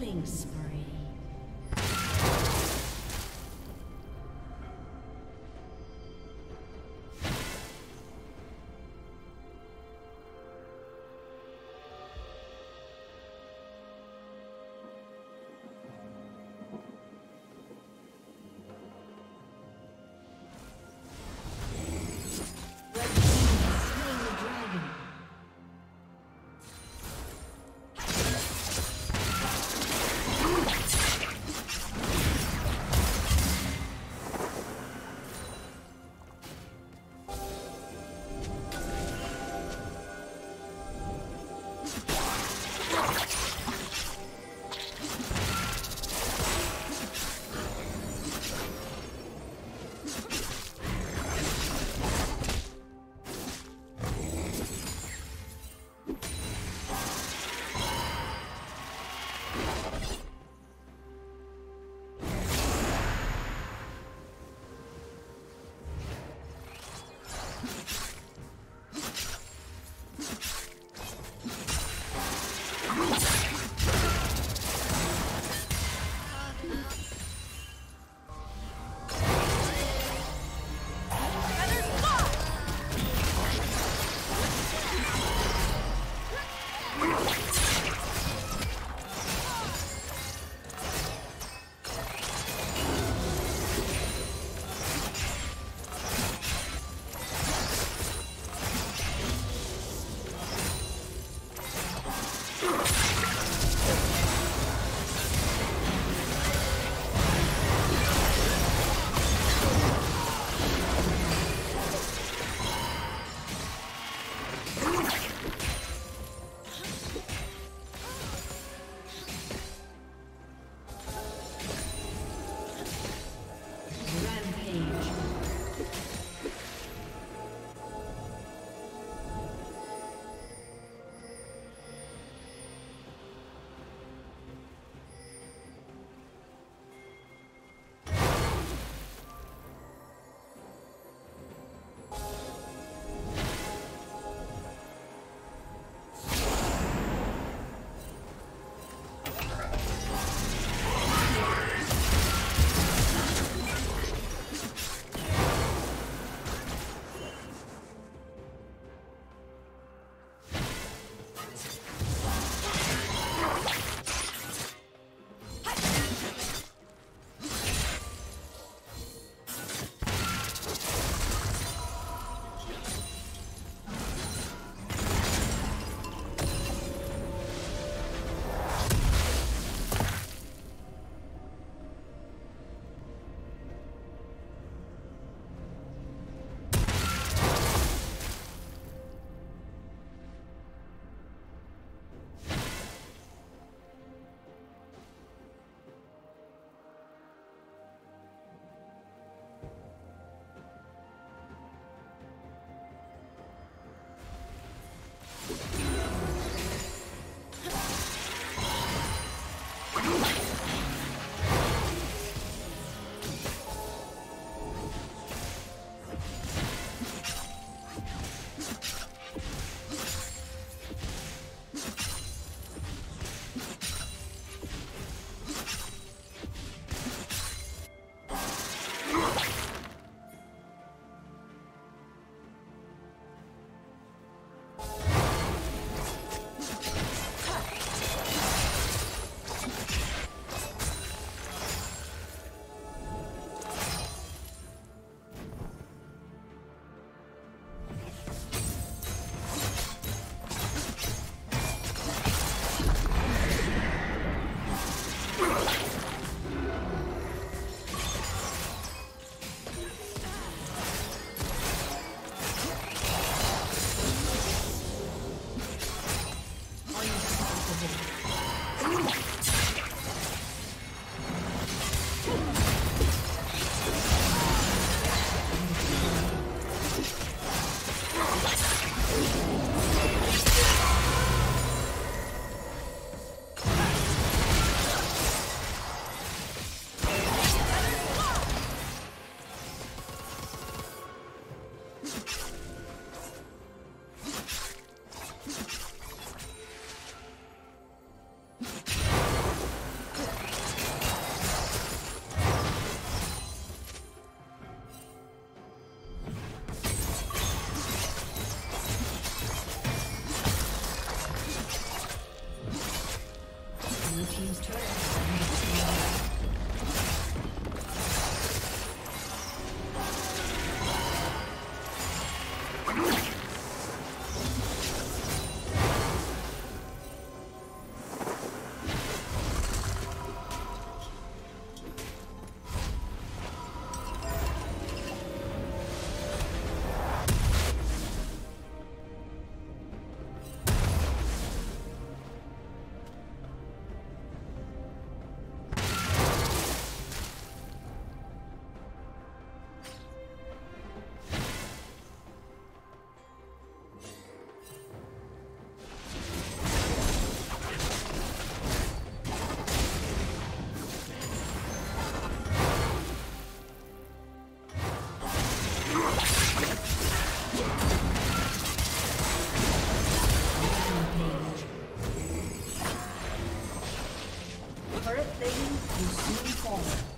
Killing spree. Let's go. Oh.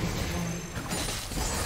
destroyed.